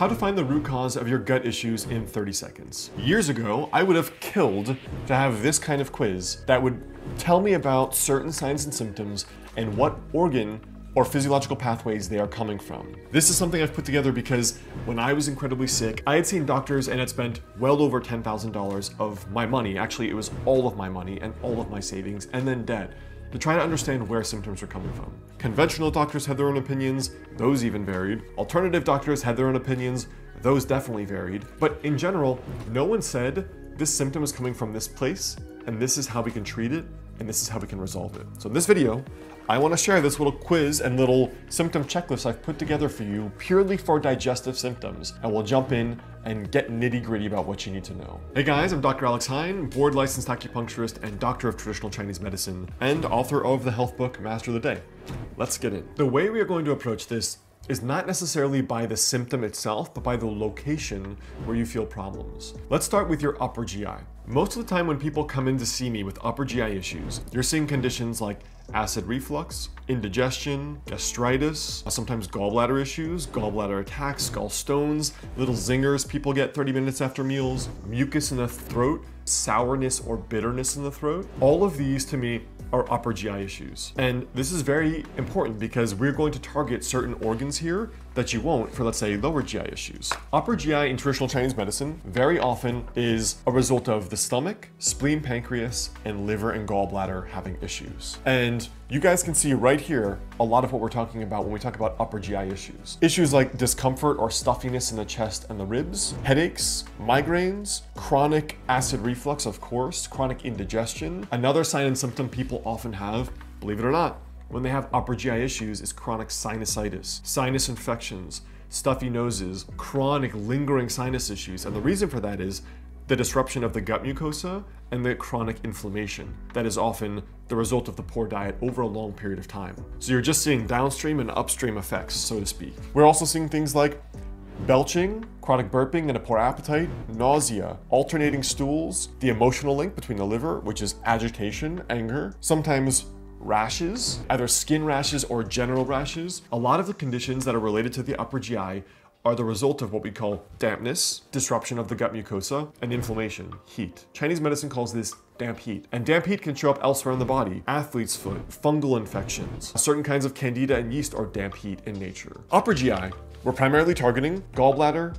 How to find the root cause of your gut issues in 30 seconds. Years ago, I would have killed to have this kind of quiz that would tell me about certain signs and symptoms and what organ or physiological pathways they are coming from. This is something I've put together because when I was incredibly sick, I had seen doctors and had spent well over $10,000 of my money. Actually, it was all of my money and all of my savings and then debt to try to understand where symptoms are coming from. Conventional doctors had their own opinions, those even varied. Alternative doctors had their own opinions, those definitely varied. But in general, no one said this symptom is coming from this place and this is how we can treat it and this is how we can resolve it. So in this video, I want to share this little quiz and little symptom checklist I've put together for you purely for digestive symptoms. And we'll jump in and get nitty gritty about what you need to know. Hey guys, I'm Dr. Alex Heyne, board licensed acupuncturist and doctor of traditional Chinese medicine, and author of the health book Master of the Day. Let's get in. The way we are going to approach this is not necessarily by the symptom itself, but by the location where you feel problems. Let's start with your upper GI. Most of the time when people come in to see me with upper GI issues, you're seeing conditions like acid reflux, indigestion, gastritis, uh, sometimes gallbladder issues, gallbladder attacks, gallstones, little zingers people get 30 minutes after meals, mucus in the throat, sourness or bitterness in the throat. All of these to me are upper GI issues. And this is very important because we're going to target certain organs here that you won't for, let's say, lower GI issues. Upper GI in traditional Chinese medicine very often is a result of the stomach, spleen, pancreas, and liver and gallbladder having issues. And you guys can see right here a lot of what we're talking about when we talk about upper GI issues. Issues like discomfort or stuffiness in the chest and the ribs, headaches, migraines, chronic acid reflux, of course, chronic indigestion. Another sign and symptom people often have, believe it or not, when they have upper GI issues is chronic sinusitis, sinus infections, stuffy noses, chronic lingering sinus issues. And the reason for that is the disruption of the gut mucosa and the chronic inflammation that is often the result of the poor diet over a long period of time. So you're just seeing downstream and upstream effects, so to speak. We're also seeing things like belching, chronic burping and a poor appetite, nausea, alternating stools, the emotional link between the liver, which is agitation, anger, sometimes rashes, either skin rashes or general rashes. A lot of the conditions that are related to the upper GI are the result of what we call dampness, disruption of the gut mucosa, and inflammation, heat. Chinese medicine calls this damp heat. And damp heat can show up elsewhere in the body. Athlete's foot, fungal infections. Certain kinds of candida and yeast are damp heat in nature. Upper GI, we're primarily targeting gallbladder,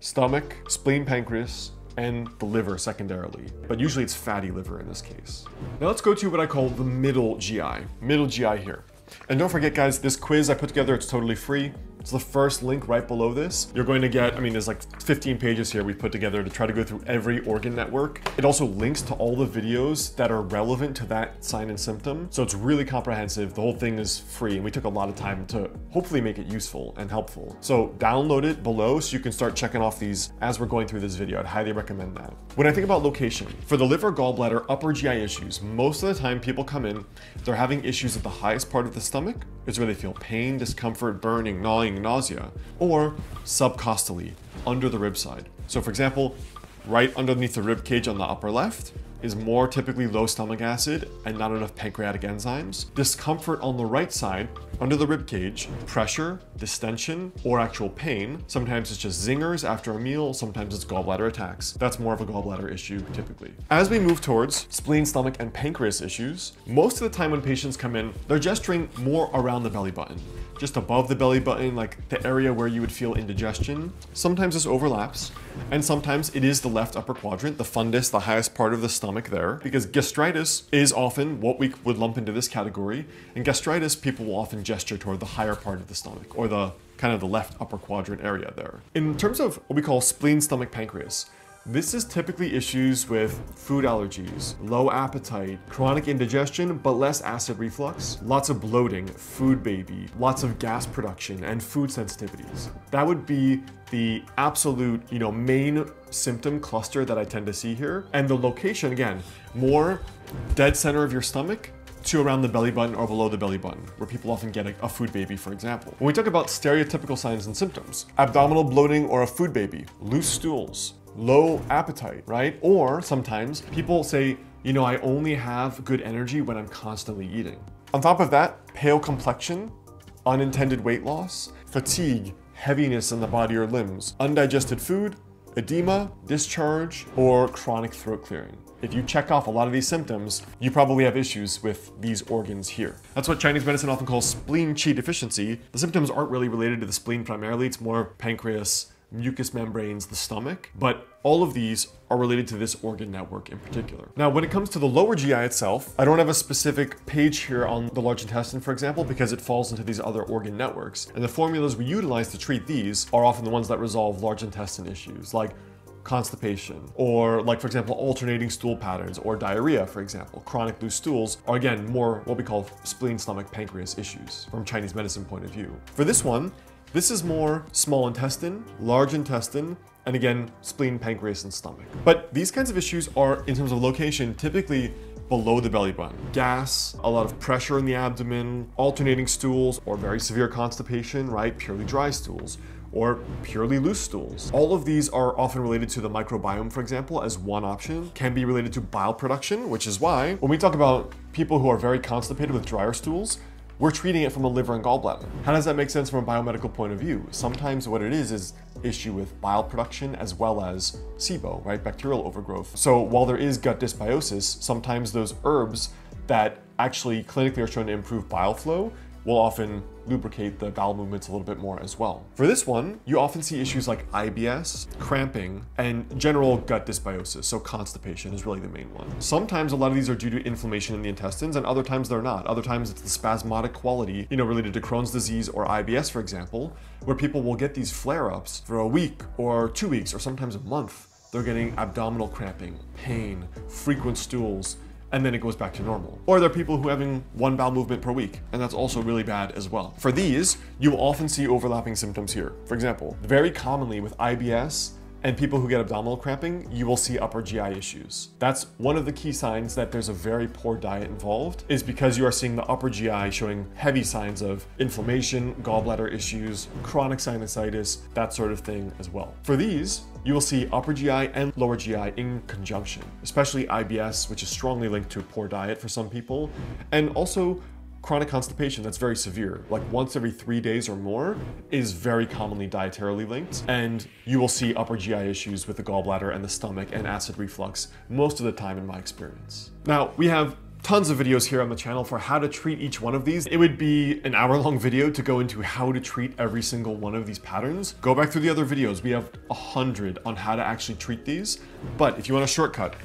stomach, spleen, pancreas, and the liver secondarily, but usually it's fatty liver in this case. Now let's go to what I call the middle GI, middle GI here. And don't forget guys, this quiz I put together, it's totally free. It's the first link right below this. You're going to get, I mean, there's like 15 pages here we put together to try to go through every organ network. It also links to all the videos that are relevant to that sign and symptom. So it's really comprehensive. The whole thing is free and we took a lot of time to hopefully make it useful and helpful. So download it below so you can start checking off these as we're going through this video. I'd highly recommend that. When I think about location, for the liver, gallbladder, upper GI issues, most of the time people come in, they're having issues at the highest part of the stomach. It's where they feel pain, discomfort, burning, gnawing, nausea, or subcostally, under the rib side. So for example, right underneath the rib cage on the upper left, is more typically low stomach acid and not enough pancreatic enzymes. Discomfort on the right side, under the rib cage, pressure, distension, or actual pain. Sometimes it's just zingers after a meal, sometimes it's gallbladder attacks. That's more of a gallbladder issue typically. As we move towards spleen, stomach, and pancreas issues, most of the time when patients come in, they're gesturing more around the belly button just above the belly button, like the area where you would feel indigestion. Sometimes this overlaps, and sometimes it is the left upper quadrant, the fundus, the highest part of the stomach there, because gastritis is often what we would lump into this category. And gastritis, people will often gesture toward the higher part of the stomach, or the kind of the left upper quadrant area there. In terms of what we call spleen, stomach, pancreas, this is typically issues with food allergies, low appetite, chronic indigestion, but less acid reflux, lots of bloating, food baby, lots of gas production, and food sensitivities. That would be the absolute, you know, main symptom cluster that I tend to see here. And the location, again, more dead center of your stomach, to around the belly button or below the belly button, where people often get a, a, food baby, for example. When we talk about stereotypical signs and symptoms, abdominal bloating or a food baby, loose stools, low appetite, right? Or sometimes people say, you know, I only have good energy when I'm constantly eating. On top of that, pale complexion, unintended weight loss, fatigue, heaviness in the body or limbs, undigested food, edema, discharge, or chronic throat clearing. If you check off a lot of these symptoms, you probably have issues with these organs here. That's what Chinese medicine often calls spleen qi deficiency. The symptoms aren't really related to the spleen primarily, it's more pancreas, mucous membranes, the stomach, but all of these are related to this organ network in particular. Now, when it comes to the lower GI itself, I don't have a specific page here on the large intestine, for example, because it falls into these other organ networks. And the formulas we utilize to treat these are often the ones that resolve large intestine issues, like constipation, or like for example, alternating stool patterns or diarrhea, for example. Chronic loose stools are again more what we call spleen, stomach, pancreas issues from Chinese medicine point of view. For this one, this is more small intestine, large intestine, and again, spleen, pancreas, and stomach. But these kinds of issues are, in terms of location, typically below the belly button. Gas, a lot of pressure in the abdomen, alternating stools, or very severe constipation, right? Purely dry stools or purely loose stools. All of these are often related to the microbiome, for example, as one option, can be related to bile production, which is why when we talk about people who are very constipated with drier stools, we're treating it from a liver and gallbladder. How does that make sense from a biomedical point of view? Sometimes what it is is issue with bile production as well as SIBO, right? Bacterial overgrowth. So while there is gut dysbiosis, sometimes those herbs that actually clinically are shown to improve bile flow will often lubricate the bowel movements a little bit more as well. For this one, you often see issues like IBS, cramping, and general gut dysbiosis, so constipation is really the main one. Sometimes a lot of these are due to inflammation in the intestines, and other times they're not. Other times it's the spasmodic quality, you know, related to Crohn's disease or IBS, for example, where people will get these flare-ups for a week or two weeks or sometimes a month. They're getting abdominal cramping, pain, frequent stools, and then it goes back to normal. Or there are people who are having one bowel movement per week, and that's also really bad as well. For these, you often see overlapping symptoms here. For example, very commonly with IBS, and people who get abdominal cramping, you will see upper GI issues. That's one of the key signs that there's a very poor diet involved, is because you are seeing the upper GI showing heavy signs of inflammation, gallbladder issues, chronic sinusitis, that sort of thing as well. For these, you will see upper GI and lower GI in conjunction, especially IBS, which is strongly linked to a poor diet for some people, and also chronic constipation that's very severe, like once every three days or more, is very commonly dietarily linked. And you will see upper GI issues with the gallbladder and the stomach and acid reflux most of the time in my experience. Now, we have tons of videos here on the channel for how to treat each one of these. It would be an hour long video to go into how to treat every single one of these patterns. Go back through the other videos. We have a hundred on how to actually treat these. But if you want a shortcut,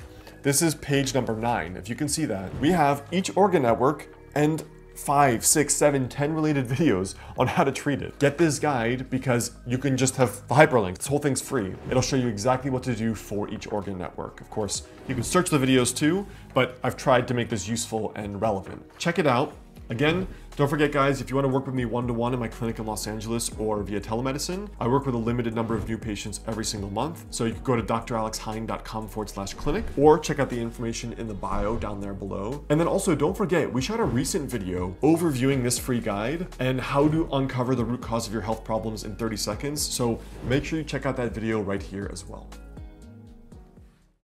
this is page number nine. If you can see that, we have each organ network and five, six, seven, ten related videos on how to treat it. Get this guide because you can just have the hyperlink. This whole thing's free. It'll show you exactly what to do for each organ network. Of course, you can search the videos too, but I've tried to make this useful and relevant. Check it out. Again, don't forget guys, if you want to work with me one-to-one -one in my clinic in Los Angeles or via telemedicine, I work with a limited number of new patients every single month. So you can go to dralexheyne.com forward slash clinic or check out the information in the bio down there below. And then also don't forget, we shot a recent video overviewing this free guide and how to uncover the root cause of your health problems in 30 seconds. So make sure you check out that video right here as well.